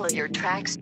Follow your tracks.